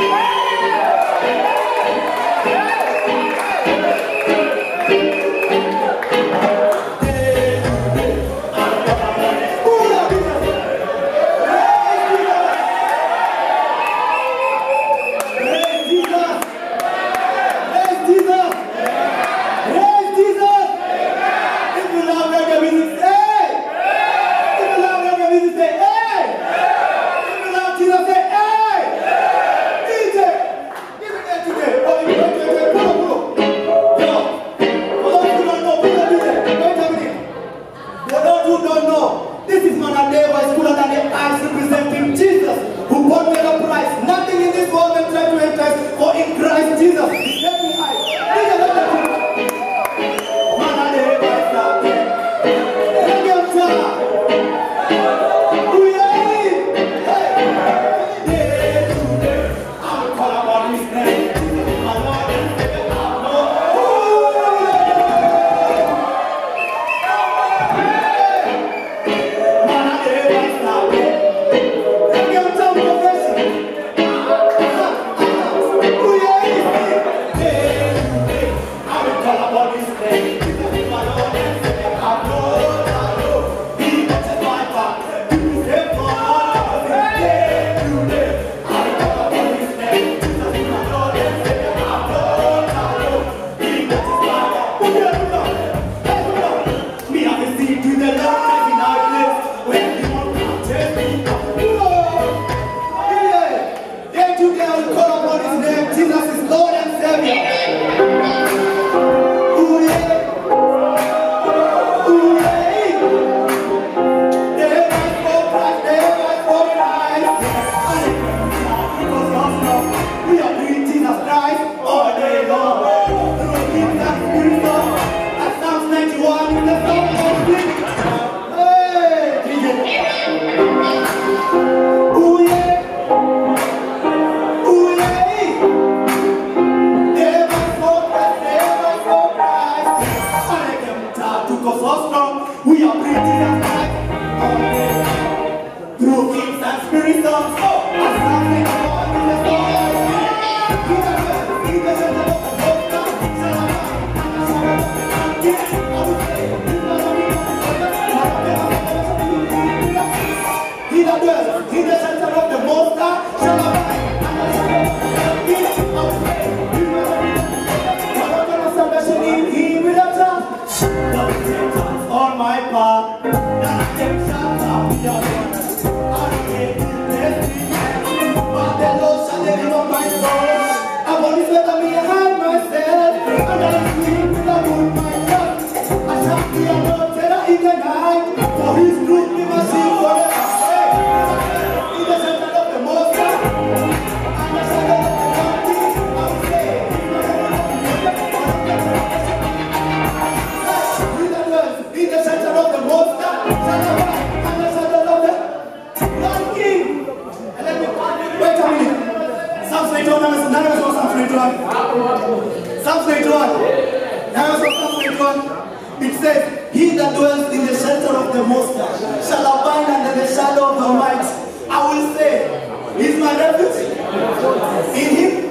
Obrigado. don't know. This is Manah Dave, is cooler than the ice representing Jesus, who bought me the price. Nothing in this world can try to interest, for in Christ Jesus, Douglas, It says, He that dwells in the shelter of the Most High shall abide under the shadow of the Almighty. I will say, He's is my refuge. In Him.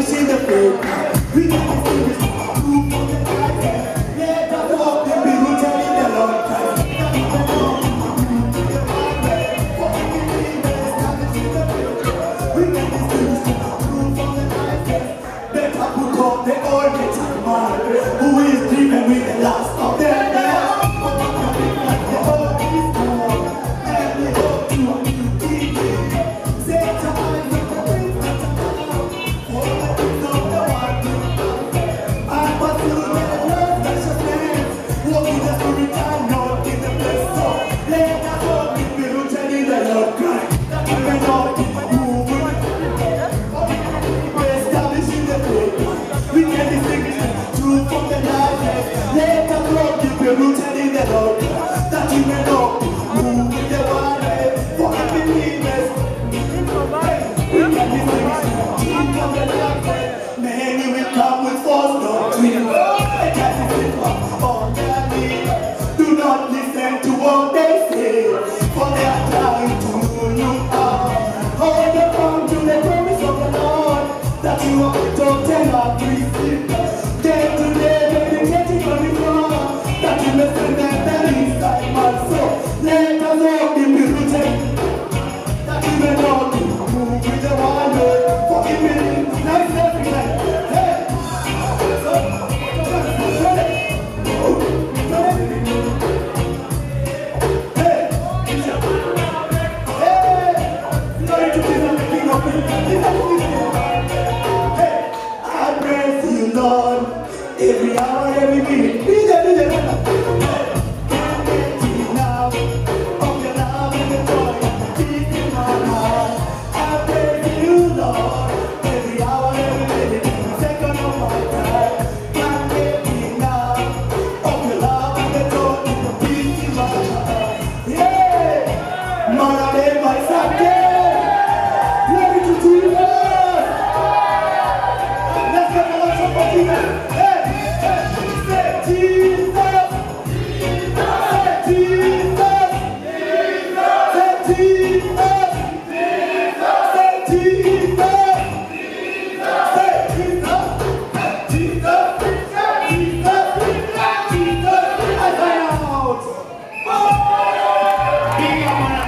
We in the food. We got the fingers.